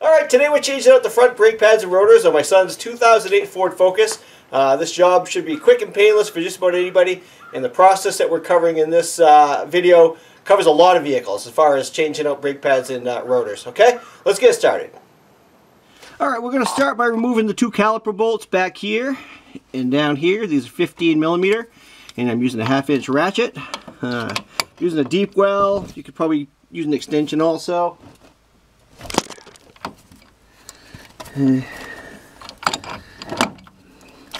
Alright, today we're changing out the front brake pads and rotors on my son's 2008 Ford Focus. Uh, this job should be quick and painless for just about anybody, and the process that we're covering in this uh, video covers a lot of vehicles as far as changing out brake pads and uh, rotors. Okay, let's get started. Alright, we're going to start by removing the two caliper bolts back here and down here. These are 15 millimeter, and I'm using a half inch ratchet. Using a deep well, you could probably use an extension also. Let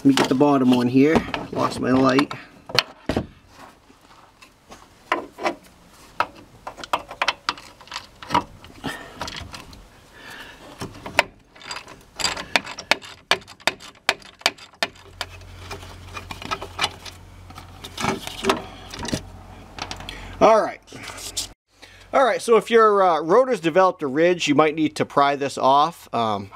me get the bottom one here. Lost my light. Alright. Alright, so if your uh, rotor's developed a ridge, you might need to pry this off. Um,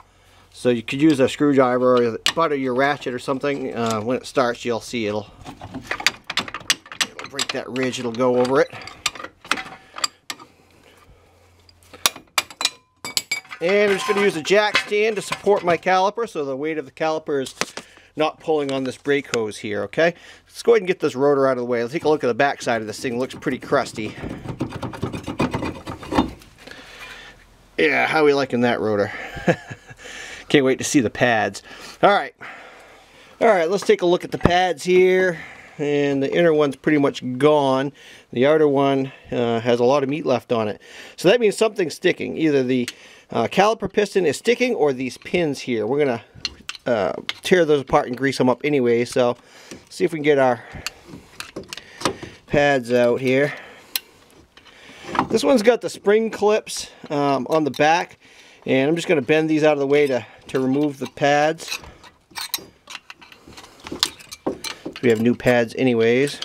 so you could use a screwdriver or the butt of your ratchet or something. Uh, when it starts, you'll see it'll, it'll break that ridge. It'll go over it. And I'm just going to use a jack stand to support my caliper so the weight of the caliper is not pulling on this brake hose here, okay? Let's go ahead and get this rotor out of the way. Let's take a look at the back side of this thing. It looks pretty crusty. Yeah, how are we liking that rotor? Can't wait to see the pads. Alright. Alright, let's take a look at the pads here. And the inner one's pretty much gone. The outer one uh, has a lot of meat left on it. So that means something's sticking. Either the uh, caliper piston is sticking or these pins here. We're going to uh, tear those apart and grease them up anyway. So see if we can get our pads out here. This one's got the spring clips um, on the back and I'm just going to bend these out of the way to, to remove the pads. We have new pads anyways.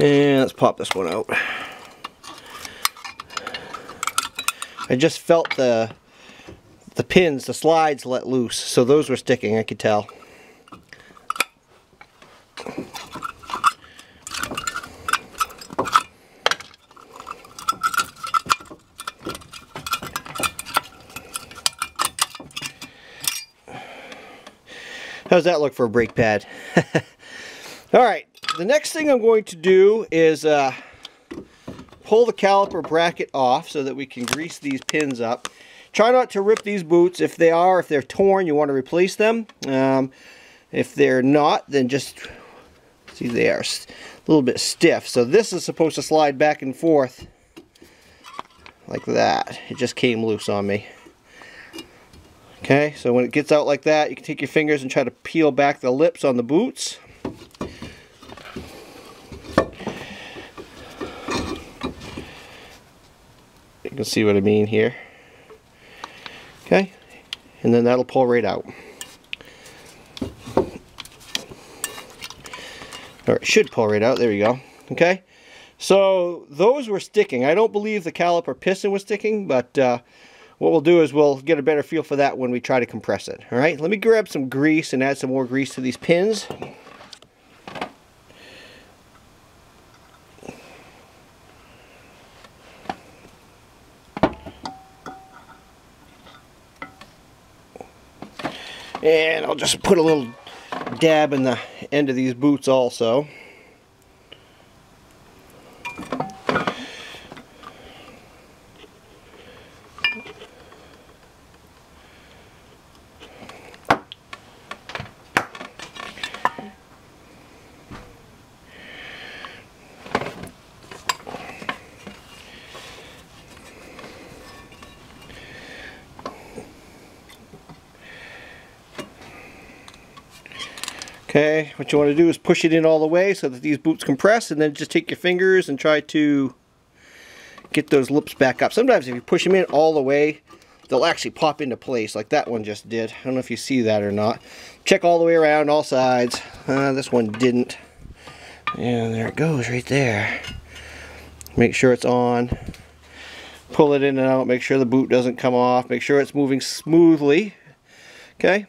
And let's pop this one out. I just felt the the pins, the slides let loose, so those were sticking, I could tell. How's that look for a brake pad? Alright, the next thing I'm going to do is uh, pull the caliper bracket off so that we can grease these pins up. Try not to rip these boots. If they are, if they're torn, you want to replace them. Um, if they're not, then just, see they are a little bit stiff. So this is supposed to slide back and forth like that. It just came loose on me. Okay, so when it gets out like that, you can take your fingers and try to peel back the lips on the boots. You can see what I mean here. Okay, and then that'll pull right out. Or it should pull right out, there you go. Okay, so those were sticking. I don't believe the caliper piston was sticking, but uh, what we'll do is we'll get a better feel for that when we try to compress it. All right, let me grab some grease and add some more grease to these pins. And I'll just put a little dab in the end of these boots also. Okay, what you want to do is push it in all the way so that these boots compress and then just take your fingers and try to get those lips back up. Sometimes if you push them in all the way, they'll actually pop into place like that one just did. I don't know if you see that or not. Check all the way around, all sides. Uh, this one didn't. And there it goes right there. Make sure it's on. pull it in and out, make sure the boot doesn't come off, make sure it's moving smoothly. Okay.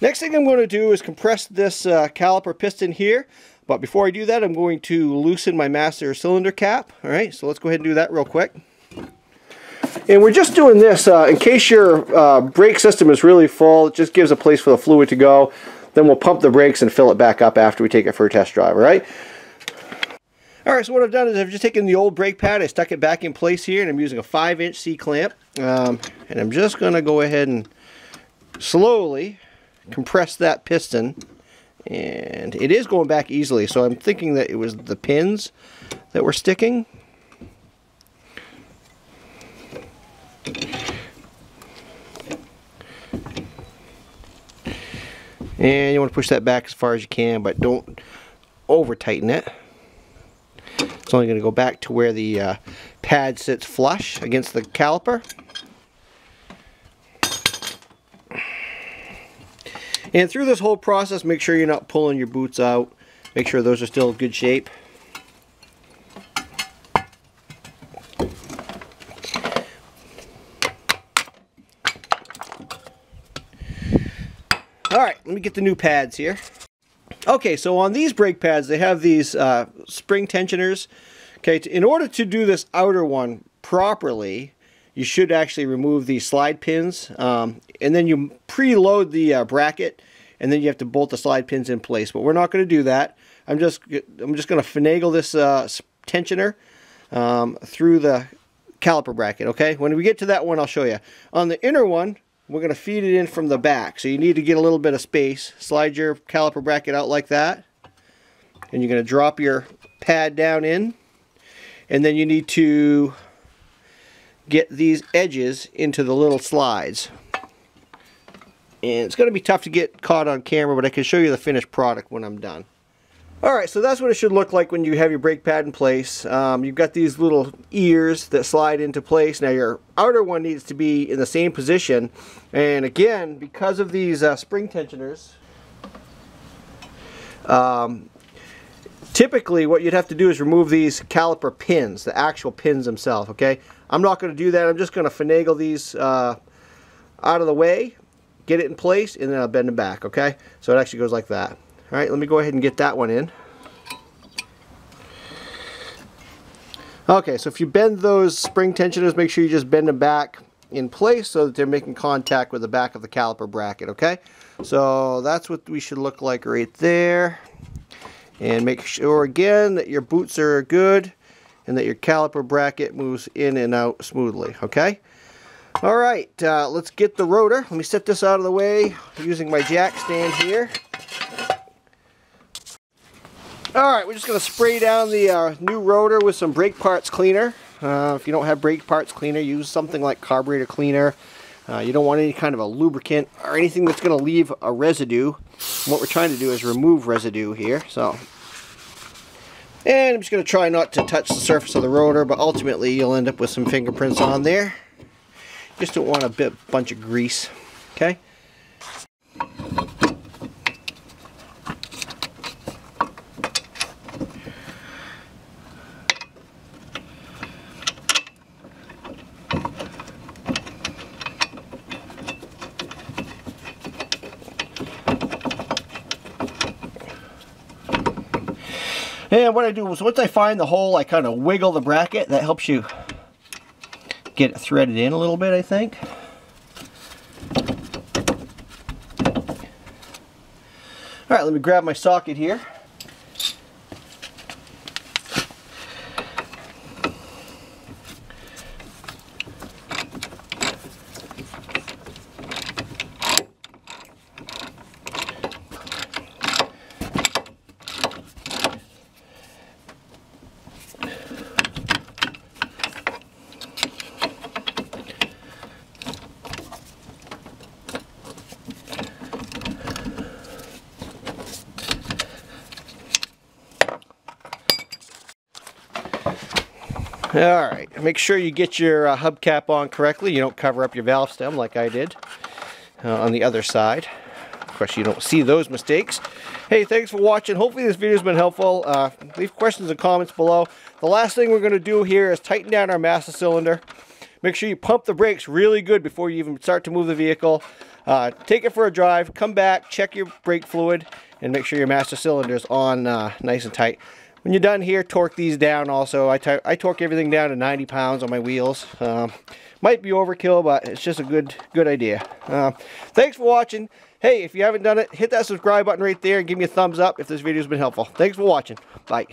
Next thing I'm going to do is compress this uh, caliper piston here. But before I do that, I'm going to loosen my master cylinder cap. All right, so let's go ahead and do that real quick. And we're just doing this uh, in case your uh, brake system is really full. It just gives a place for the fluid to go. Then we'll pump the brakes and fill it back up after we take it for a test drive, all right? All right, so what I've done is I've just taken the old brake pad, I stuck it back in place here, and I'm using a 5-inch C-clamp. Um, and I'm just going to go ahead and slowly compress that piston. And it is going back easily, so I'm thinking that it was the pins that were sticking. And you want to push that back as far as you can, but don't over tighten it. It's only going to go back to where the uh, pad sits flush against the caliper. And through this whole process, make sure you're not pulling your boots out. Make sure those are still in good shape. Alright, let me get the new pads here. Okay, so on these brake pads, they have these uh, spring tensioners. Okay, in order to do this outer one properly, you should actually remove the slide pins. Um, and then you preload the uh, bracket, and then you have to bolt the slide pins in place. But we're not going to do that. I'm just I'm just going to finagle this uh, tensioner um, through the caliper bracket, okay? When we get to that one, I'll show you. On the inner one, we're going to feed it in from the back. So you need to get a little bit of space. Slide your caliper bracket out like that. And you're going to drop your pad down in. And then you need to get these edges into the little slides. And it's going to be tough to get caught on camera, but I can show you the finished product when I'm done. Alright, so that's what it should look like when you have your brake pad in place. Um, you've got these little ears that slide into place. Now your outer one needs to be in the same position. And again, because of these uh, spring tensioners, um, typically what you'd have to do is remove these caliper pins, the actual pins themselves, okay? I'm not going to do that. I'm just going to finagle these uh, out of the way, get it in place, and then I'll bend them back, okay? So it actually goes like that. Alright, let me go ahead and get that one in. Okay, so if you bend those spring tensioners, make sure you just bend them back in place so that they're making contact with the back of the caliper bracket, okay? So that's what we should look like right there. And make sure again that your boots are good and that your caliper bracket moves in and out smoothly, okay? All right, uh, let's get the rotor. Let me set this out of the way using my jack stand here. Alright, we're just going to spray down the uh, new rotor with some brake parts cleaner. Uh, if you don't have brake parts cleaner, use something like carburetor cleaner. Uh, you don't want any kind of a lubricant or anything that's going to leave a residue. what we're trying to do is remove residue here. So, And I'm just going to try not to touch the surface of the rotor, but ultimately you'll end up with some fingerprints on there. Just don't want a bit, bunch of grease. Okay. And what I do is once I find the hole, I kind of wiggle the bracket. That helps you get it threaded in a little bit, I think. All right, let me grab my socket here. Alright, make sure you get your uh, hubcap on correctly. You don't cover up your valve stem like I did uh, on the other side. Of course, you don't see those mistakes. Hey, thanks for watching. Hopefully this video has been helpful. Uh, leave questions and comments below. The last thing we're going to do here is tighten down our master cylinder. Make sure you pump the brakes really good before you even start to move the vehicle. Uh, take it for a drive, come back, check your brake fluid, and make sure your master cylinder is on uh, nice and tight. When you're done here, torque these down also. I, I torque everything down to 90 pounds on my wheels. Um, might be overkill, but it's just a good good idea. Uh, thanks for watching. Hey, if you haven't done it, hit that subscribe button right there and give me a thumbs up if this video's been helpful. Thanks for watching. Bye.